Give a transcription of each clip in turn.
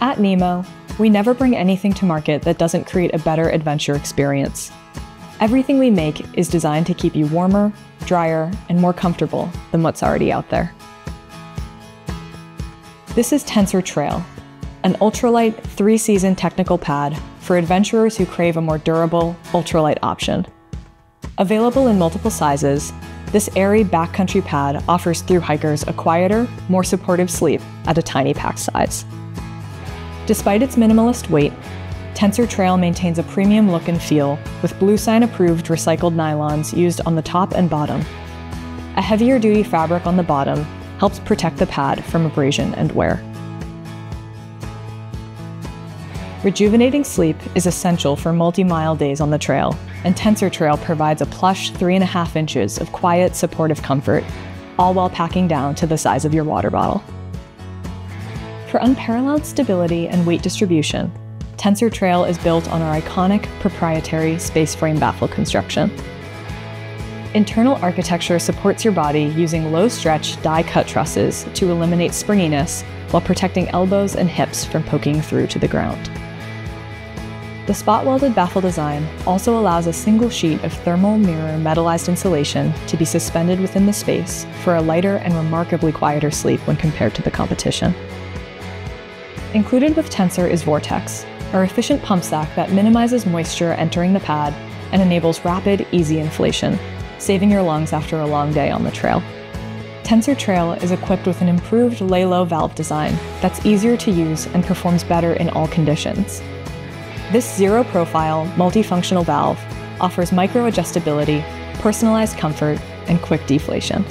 At Nemo, we never bring anything to market that doesn't create a better adventure experience. Everything we make is designed to keep you warmer, drier, and more comfortable than what's already out there. This is Tensor Trail, an ultralight three season technical pad for adventurers who crave a more durable, ultralight option. Available in multiple sizes, this airy backcountry pad offers through hikers a quieter, more supportive sleep at a tiny pack size. Despite its minimalist weight, Tensor Trail maintains a premium look and feel with Bluesign approved recycled nylons used on the top and bottom. A heavier duty fabric on the bottom helps protect the pad from abrasion and wear. Rejuvenating sleep is essential for multi mile days on the trail, and Tensor Trail provides a plush 3.5 inches of quiet, supportive comfort, all while packing down to the size of your water bottle. For unparalleled stability and weight distribution, Tensor Trail is built on our iconic proprietary Spaceframe baffle construction. Internal architecture supports your body using low stretch die cut trusses to eliminate springiness while protecting elbows and hips from poking through to the ground. The spot welded baffle design also allows a single sheet of thermal mirror metallized insulation to be suspended within the space for a lighter and remarkably quieter sleep when compared to the competition. Included with Tensor is Vortex, our efficient pump sack that minimizes moisture entering the pad and enables rapid, easy inflation, saving your lungs after a long day on the trail. Tensor Trail is equipped with an improved Laylow valve design that's easier to use and performs better in all conditions, this zero profile, multifunctional valve offers micro adjustability, personalized comfort, and quick deflation.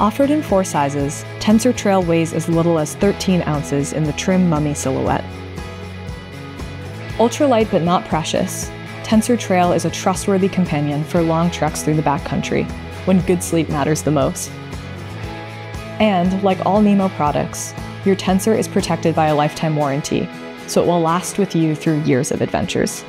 Offered in four sizes, Tensor Trail weighs as little as 13 ounces in the trim mummy silhouette. Ultralight but not precious, Tensor Trail is a trustworthy companion for long treks through the backcountry when good sleep matters the most. And, like all Nemo products, your Tensor is protected by a lifetime warranty, so it will last with you through years of adventures.